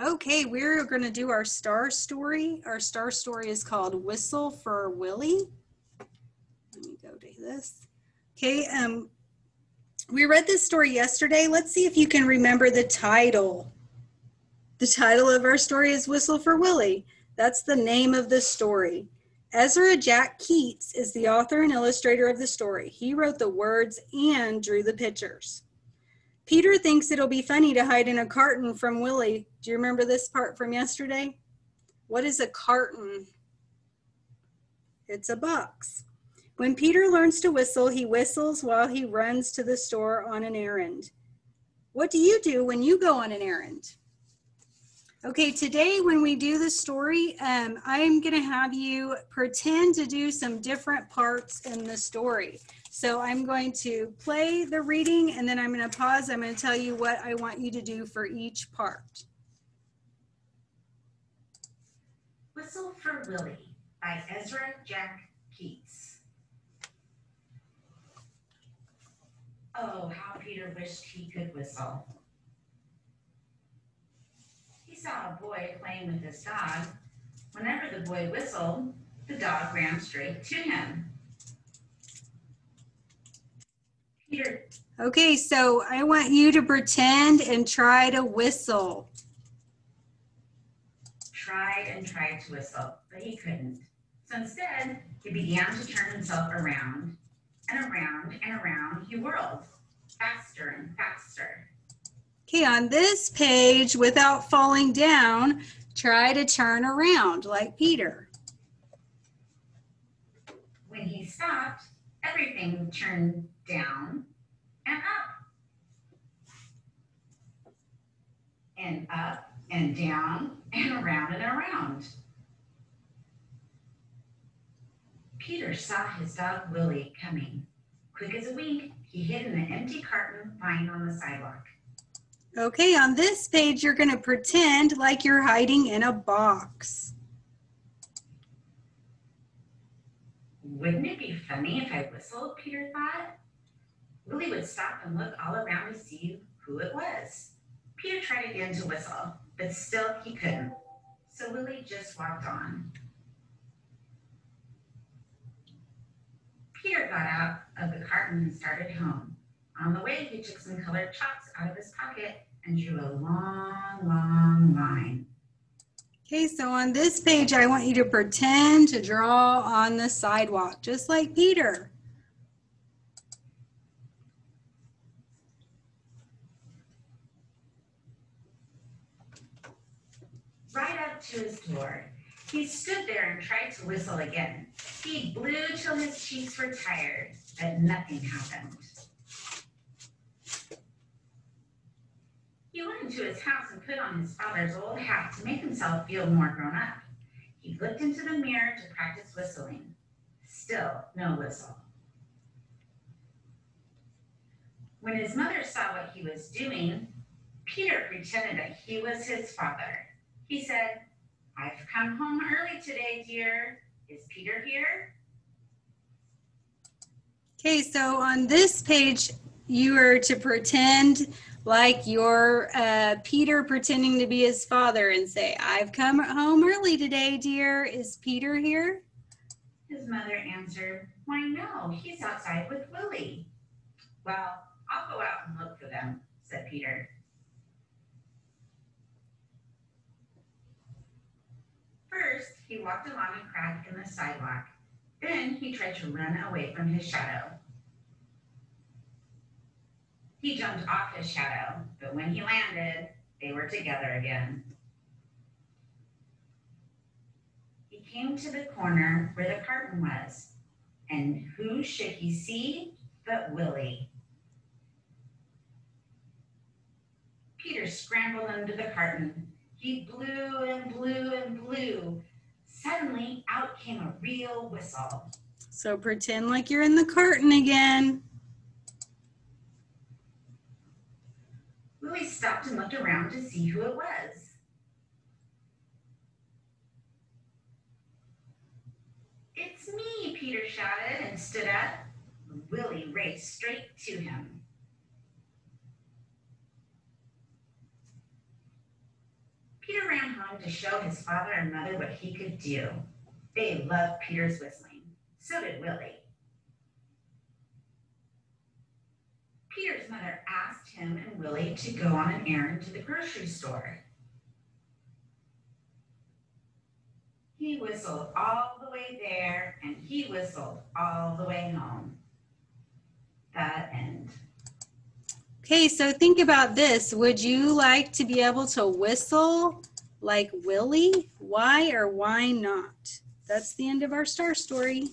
Okay, we're going to do our star story. Our star story is called Whistle for Willie. Let me go to this. Okay, um, we read this story yesterday. Let's see if you can remember the title. The title of our story is Whistle for Willie. That's the name of the story. Ezra Jack Keats is the author and illustrator of the story. He wrote the words and drew the pictures. Peter thinks it'll be funny to hide in a carton from Willie. Do you remember this part from yesterday? What is a carton? It's a box. When Peter learns to whistle, he whistles while he runs to the store on an errand. What do you do when you go on an errand? Okay, today when we do the story, um, I'm going to have you pretend to do some different parts in the story. So I'm going to play the reading and then I'm going to pause. I'm going to tell you what I want you to do for each part. Whistle for Willie by Ezra Jack Keats. Oh, how Peter wished he could whistle saw a boy playing with his dog. Whenever the boy whistled, the dog ran straight to him. Peter. Okay, so I want you to pretend and try to whistle. Tried and tried to whistle, but he couldn't. So instead, he began to turn himself around and around and around he whirled, faster and faster. Okay, on this page, without falling down, try to turn around like Peter. When he stopped, everything turned down and up. And up and down and around and around. Peter saw his dog Willie coming. Quick as a wink, he hid in an empty carton lying on the sidewalk. Okay, on this page, you're gonna pretend like you're hiding in a box. Wouldn't it be funny if I whistled, Peter thought? Willie would stop and look all around to see who it was. Peter tried again to whistle, but still he couldn't. So Willie just walked on. Peter got out of the carton and started home. On the way, he took some colored chalks out of his pocket and drew a long, long line. Okay, so on this page, I want you to pretend to draw on the sidewalk, just like Peter. Right up to his door, he stood there and tried to whistle again. He blew till his cheeks were tired, but nothing happened. He went into his house and put on his father's old hat to make himself feel more grown up. He looked into the mirror to practice whistling. Still no whistle. When his mother saw what he was doing, Peter pretended that he was his father. He said, I've come home early today, dear. Is Peter here? Okay, so on this page, you are to pretend like you're uh, Peter pretending to be his father and say, I've come home early today, dear. Is Peter here? His mother answered, Why, no, he's outside with Willie. Well, I'll go out and look for them, said Peter. First, he walked along a crack in the sidewalk. Then he tried to run away from his shadow. He jumped off his shadow, but when he landed, they were together again. He came to the corner where the carton was, and who should he see but Willie? Peter scrambled under the carton. He blew and blew and blew. Suddenly, out came a real whistle. So pretend like you're in the carton again. Willie stopped and looked around to see who it was. It's me, Peter shouted and stood up. Willie raced straight to him. Peter ran home to show his father and mother what he could do. They loved Peter's whistling. So did Willie. Peter's mother asked him and Willie to go on an errand to the grocery store. He whistled all the way there and he whistled all the way home. That end. Okay, so think about this. Would you like to be able to whistle like Willie? Why or why not? That's the end of our star story.